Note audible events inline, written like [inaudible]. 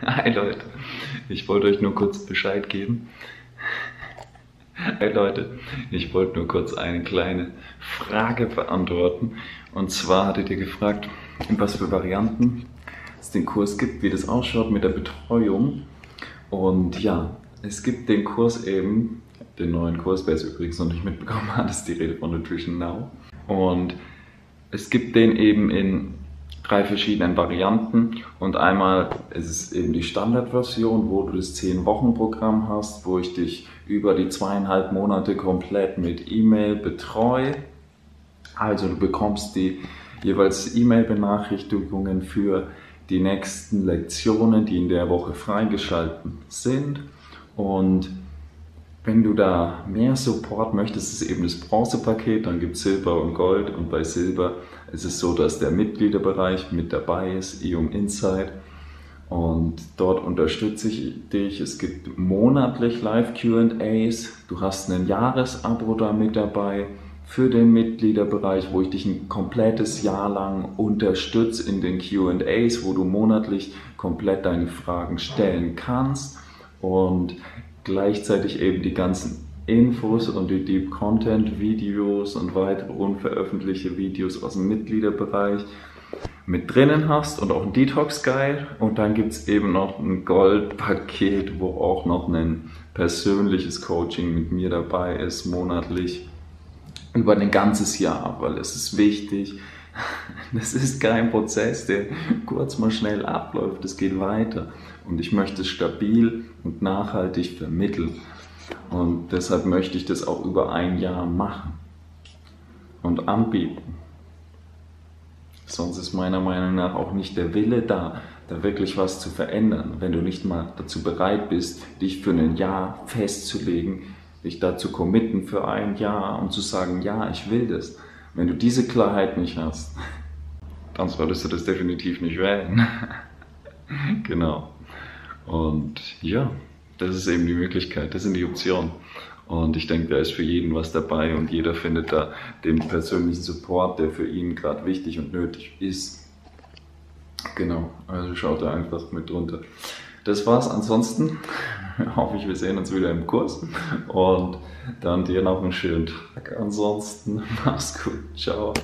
[laughs] Hi Leute, ich wollte euch nur kurz Bescheid geben. Hi Leute, ich wollte nur kurz eine kleine Frage beantworten. Und zwar hattet ihr gefragt, in was für Varianten es den Kurs gibt, wie das ausschaut mit der Betreuung. Und ja, es gibt den Kurs eben, den neuen Kurs, wer es übrigens noch nicht mitbekommen hat, ist die Rede von Nutrition Now. Und es gibt den eben in drei verschiedenen Varianten und einmal ist es eben die Standardversion, wo du das 10-Wochen-Programm hast, wo ich dich über die zweieinhalb Monate komplett mit E-Mail betreue. Also du bekommst die jeweils E-Mail-Benachrichtigungen für die nächsten Lektionen, die in der Woche freigeschalten sind und wenn du da mehr Support möchtest, ist eben das Bronzepaket, dann gibt es Silber und Gold und bei Silber ist es so, dass der Mitgliederbereich mit dabei ist, EUM Insight und dort unterstütze ich dich. Es gibt monatlich Live QAs, du hast ein Jahresabo da mit dabei für den Mitgliederbereich, wo ich dich ein komplettes Jahr lang unterstütze in den QAs, wo du monatlich komplett deine Fragen stellen kannst. Und gleichzeitig eben die ganzen Infos und die Deep Content Videos und weitere unveröffentlichte Videos aus dem Mitgliederbereich mit drinnen hast und auch ein Detox Guide und dann gibt es eben noch ein Goldpaket, wo auch noch ein persönliches Coaching mit mir dabei ist, monatlich über ein ganzes Jahr, weil es ist wichtig. [laughs] Das ist kein Prozess, der kurz mal schnell abläuft, es geht weiter und ich möchte es stabil und nachhaltig vermitteln. Und deshalb möchte ich das auch über ein Jahr machen und anbieten. Sonst ist meiner Meinung nach auch nicht der Wille da, da wirklich was zu verändern. Wenn du nicht mal dazu bereit bist, dich für ein Jahr festzulegen, dich dazu committen für ein Jahr und zu sagen, ja, ich will das. Wenn du diese Klarheit nicht hast, dann solltest du das definitiv nicht wählen. [laughs] genau. Und ja, das ist eben die Möglichkeit, das sind die Optionen. Und ich denke, da ist für jeden was dabei und jeder findet da den persönlichen Support, der für ihn gerade wichtig und nötig ist. Genau, also schaut da einfach mit drunter. Das war's. Ansonsten [laughs] hoffe ich, wir sehen uns wieder im Kurs und dann dir noch einen schönen Tag. Ansonsten [laughs] mach's gut. Ciao.